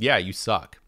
yeah, you suck.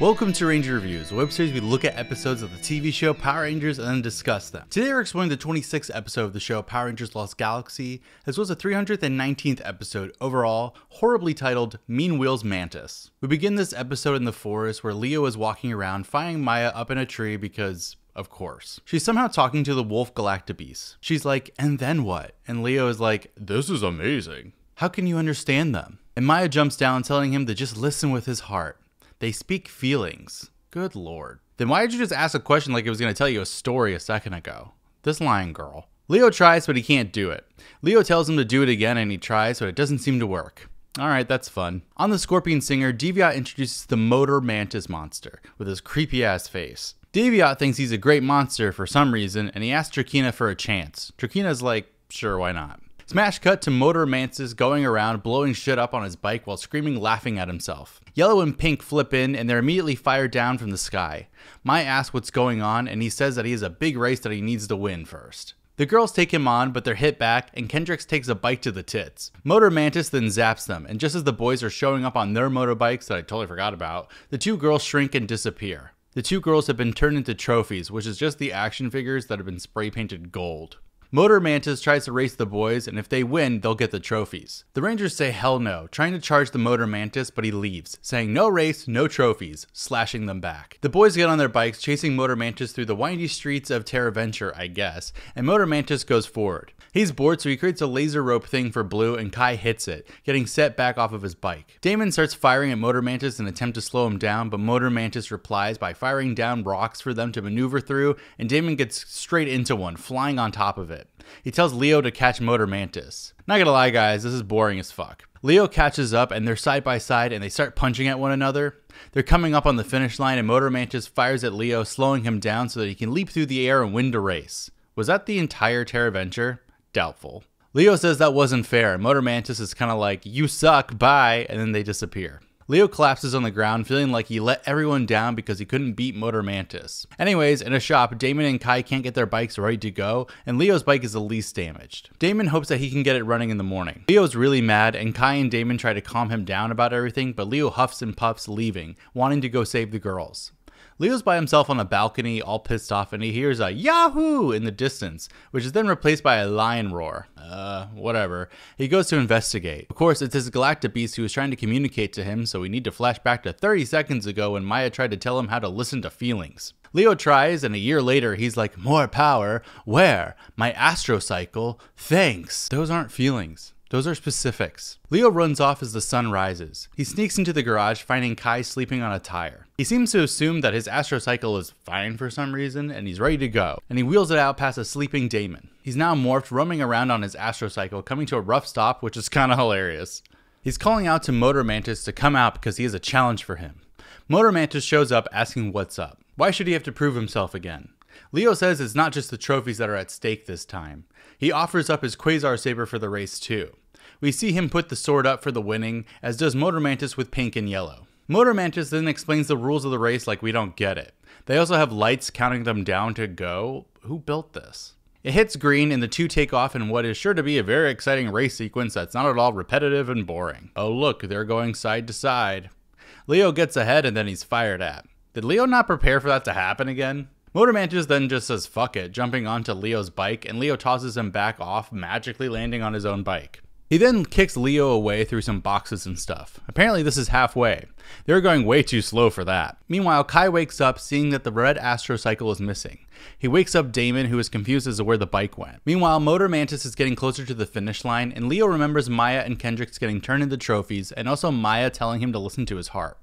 Welcome to Ranger Reviews, a web series we look at episodes of the TV show Power Rangers and then discuss them. Today we're exploring the 26th episode of the show Power Rangers Lost Galaxy, as well as the 319th episode overall, horribly titled Mean Wheels Mantis. We begin this episode in the forest where Leo is walking around, finding Maya up in a tree because of course. She's somehow talking to the wolf Galactabeast. She's like, and then what? And Leo is like, this is amazing. How can you understand them? And Maya jumps down, telling him to just listen with his heart. They speak feelings. Good lord. Then why did you just ask a question like it was going to tell you a story a second ago? This lying girl. Leo tries, but he can't do it. Leo tells him to do it again, and he tries, but it doesn't seem to work. Alright, that's fun. On the Scorpion Stinger, Deviot introduces the Motor Mantis monster with his creepy ass face. Deviot thinks he's a great monster for some reason, and he asks Trakeena for a chance. Trakeena's like, sure, why not? Smash cut to Motor Mantis going around blowing shit up on his bike while screaming laughing at himself. Yellow and Pink flip in and they're immediately fired down from the sky. Mai asks what's going on and he says that he has a big race that he needs to win first. The girls take him on, but they're hit back, and Kendrix takes a bite to the tits. Motor Mantis then zaps them, and just as the boys are showing up on their motorbikes that I totally forgot about, the two girls shrink and disappear. The two girls have been turned into trophies, which is just the action figures that have been spray painted gold. Motor Mantis tries to race the boys, and if they win, they'll get the trophies. The Rangers say hell no, trying to charge the Motor Mantis, but he leaves, saying no race, no trophies, slashing them back. The boys get on their bikes, chasing Motor Mantis through the windy streets of Terra Venture, I guess, and Motor Mantis goes forward. He's bored, so he creates a laser rope thing for Blue, and Kai hits it, getting set back off of his bike. Damon starts firing at Motor Mantis in an attempt to slow him down, but Motor Mantis replies by firing down rocks for them to maneuver through, and Damon gets straight into one, flying on top of it. He tells Leo to catch Motor Mantis. Not gonna lie, guys, this is boring as fuck. Leo catches up and they're side by side and they start punching at one another. They're coming up on the finish line and Motor Mantis fires at Leo, slowing him down so that he can leap through the air and win the race. Was that the entire Terra Venture? Doubtful. Leo says that wasn't fair, Motor Mantis is kind of like, you suck, bye, and then they disappear. Leo collapses on the ground, feeling like he let everyone down because he couldn't beat Motor Mantis. Anyways, in a shop, Damon and Kai can't get their bikes ready to go, and Leo's bike is the least damaged. Damon hopes that he can get it running in the morning. Leo's really mad, and Kai and Damon try to calm him down about everything, but Leo huffs and puffs, leaving, wanting to go save the girls. Leo's by himself on a balcony, all pissed off, and he hears a Yahoo in the distance, which is then replaced by a lion roar. Uh, whatever. He goes to investigate. Of course, it's his Galactabeast who is trying to communicate to him, so we need to flash back to 30 seconds ago when Maya tried to tell him how to listen to feelings. Leo tries, and a year later, he's like, More power? Where? My astrocycle? Thanks. Those aren't feelings. Those are specifics. Leo runs off as the sun rises. He sneaks into the garage, finding Kai sleeping on a tire. He seems to assume that his astrocycle is fine for some reason, and he's ready to go, and he wheels it out past a sleeping Damon. He's now morphed, roaming around on his astrocycle, coming to a rough stop, which is kinda hilarious. He's calling out to Motor Mantis to come out because he has a challenge for him. Motor Mantis shows up asking what's up. Why should he have to prove himself again? Leo says it's not just the trophies that are at stake this time. He offers up his Quasar Saber for the race too. We see him put the sword up for the winning, as does Motor Mantis with pink and yellow. Motor Mantis then explains the rules of the race like we don't get it. They also have lights counting them down to go. Who built this? It hits green and the two take off in what is sure to be a very exciting race sequence that's not at all repetitive and boring. Oh look, they're going side to side. Leo gets ahead and then he's fired at. Did Leo not prepare for that to happen again? Motor Mantis then just says fuck it, jumping onto Leo's bike, and Leo tosses him back off, magically landing on his own bike. He then kicks Leo away through some boxes and stuff. Apparently, this is halfway. They're going way too slow for that. Meanwhile, Kai wakes up seeing that the red astrocycle is missing. He wakes up Damon, who is confused as to where the bike went. Meanwhile, Motor Mantis is getting closer to the finish line, and Leo remembers Maya and Kendrix getting turned into trophies, and also Maya telling him to listen to his heart.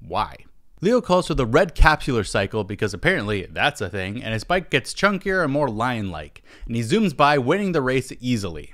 Why? Leo calls for the red capsular cycle because apparently that's a thing, and his bike gets chunkier and more lion like, and he zooms by, winning the race easily.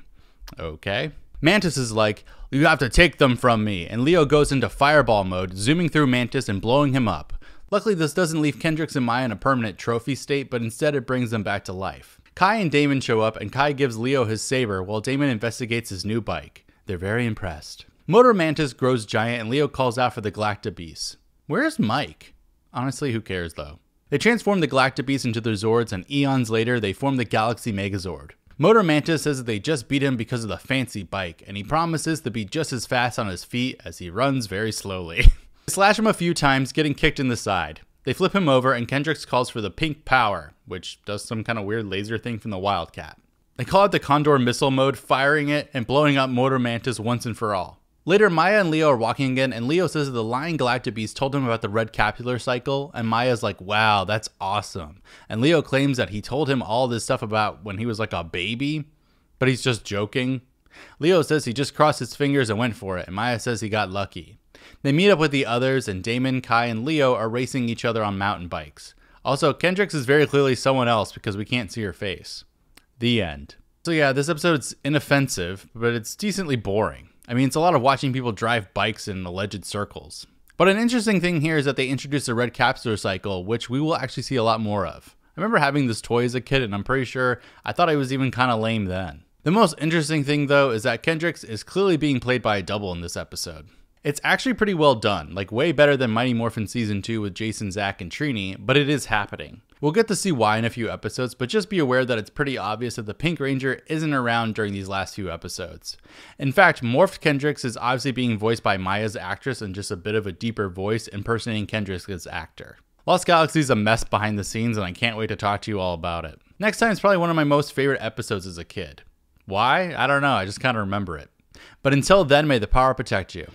Okay. Mantis is like, You have to take them from me, and Leo goes into fireball mode, zooming through Mantis and blowing him up. Luckily, this doesn't leave Kendrix and Maya in a permanent trophy state, but instead it brings them back to life. Kai and Damon show up, and Kai gives Leo his saber while Damon investigates his new bike. They're very impressed. Motor Mantis grows giant, and Leo calls out for the Galactabeast. Where's Mike? Honestly, who cares though? They transform the Galactabeast into their Zords, and eons later, they form the Galaxy Megazord. Motor Mantis says that they just beat him because of the fancy bike, and he promises to be just as fast on his feet as he runs very slowly. they slash him a few times, getting kicked in the side. They flip him over, and Kendrix calls for the pink power, which does some kind of weird laser thing from the Wildcat. They call it the Condor missile mode, firing it and blowing up Motor Mantis once and for all. Later, Maya and Leo are walking again, and Leo says that the Lion Galactabeast told him about the red capsular cycle, and Maya's like, wow, that's awesome. And Leo claims that he told him all this stuff about when he was like a baby, but he's just joking. Leo says he just crossed his fingers and went for it, and Maya says he got lucky. They meet up with the others, and Damon, Kai, and Leo are racing each other on mountain bikes. Also, Kendrix is very clearly someone else because we can't see her face. The end. So, yeah, this episode's inoffensive, but it's decently boring. I mean, it's a lot of watching people drive bikes in alleged circles. But an interesting thing here is that they introduced a red capsular cycle, which we will actually see a lot more of. I remember having this toy as a kid, and I'm pretty sure I thought it was even kind of lame then. The most interesting thing, though, is that Kendrix is clearly being played by a double in this episode. It's actually pretty well done, like way better than Mighty Morphin Season 2 with Jason, Zach, and Trini, but it is happening. We'll get to see why in a few episodes, but just be aware that it's pretty obvious that the Pink Ranger isn't around during these last few episodes. In fact, Morph Kendrix is obviously being voiced by Maya's actress and just a bit of a deeper voice impersonating Kendrix as actor. Lost Galaxy is a mess behind the scenes, and I can't wait to talk to you all about it. Next time is probably one of my most favorite episodes as a kid. Why? I don't know, I just kind of remember it. But until then, may the power protect you.